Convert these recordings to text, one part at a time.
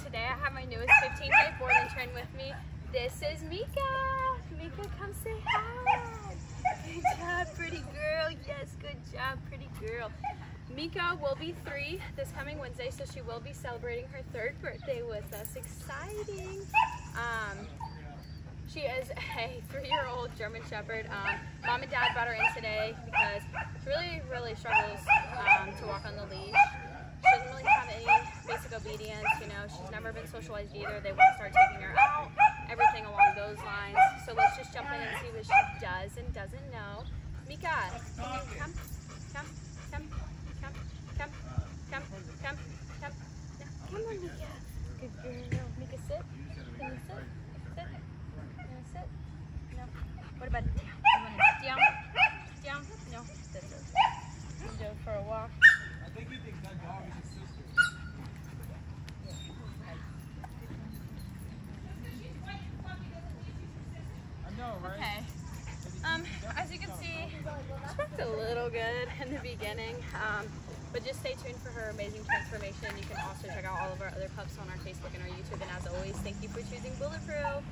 today I have my newest 15 day board and train with me. This is Meekah. Meekah, come say hi. Good job, pretty girl. Yes, good job, pretty girl. Meekah will be three this coming Wednesday, so she will be celebrating her third birthday with us. Exciting. Um, she is a three-year-old German Shepherd. Um, Mom and Dad brought her in today because she really, really struggles um, to walk on the leash. She doesn't really have any basic obedience, you know. She's never been socialized either. They want to start taking her out, everything along those lines. So let's just jump in and see what she does and doesn't know. Meekah, you come? Come, come, come, come, come, come, come. Yeah, come on, Meekah. Good girl. Meekah, sit. Can you sit? Sit. Sit? No. What about down? Down? Down? No. Go for a walk. I think he thinks that dog is his sister. I know, right? Okay. Um, as you can see, she looked a little good in the beginning, um, but just stay tuned for her amazing transformation. You can also check out all of our other pups on our Facebook and our YouTube. And as always, thank you for choosing Bulletproof.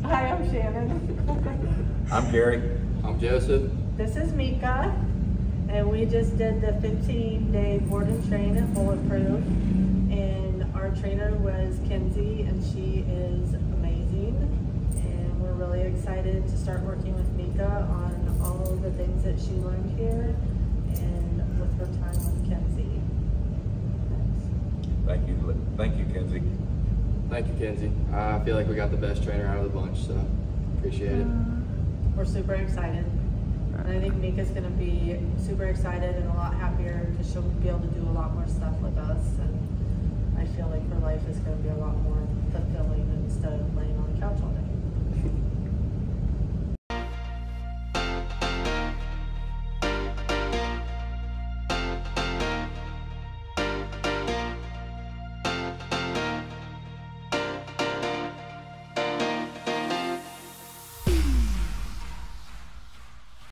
Hi, I'm Shannon. I'm Gary. I'm Joseph. This is Meekah, and we just did the 15-day board and train at Bulletproof, and our trainer was Kenzie, and she is amazing, and we're really excited to start working with Meekah on all of the things that she learned here, and with her time with Kenzie. Thank you, thank you, Kenzie. Thank you, Kenzie. I feel like we got the best trainer out of the bunch, so appreciate it. Uh, we're super excited. And I think Meekah's gonna be super excited and a lot happier because she'll be able to do a lot more stuff with us. And I feel like her life is gonna be a lot more fulfilling.